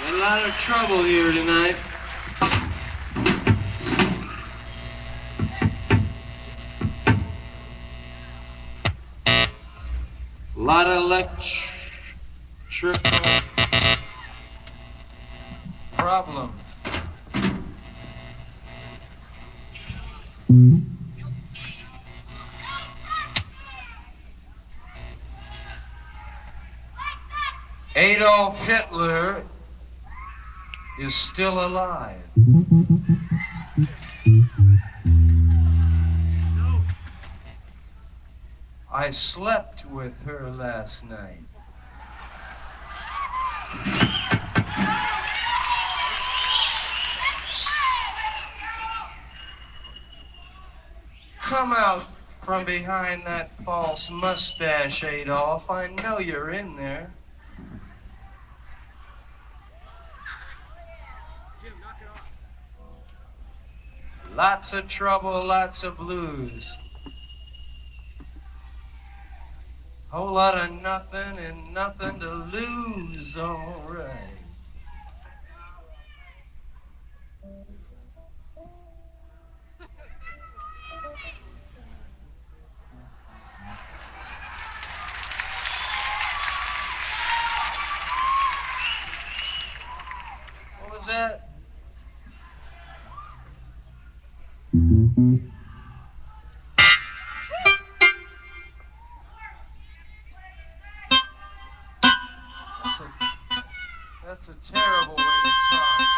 Got a lot of trouble here tonight. A lot of electrical problems. Adolf Hitler is still alive. I slept with her last night. Come out from behind that false mustache, Adolf. I know you're in there. Lots of trouble, lots of blues. Whole lot of nothing and nothing to lose, all right. That's a terrible way to talk.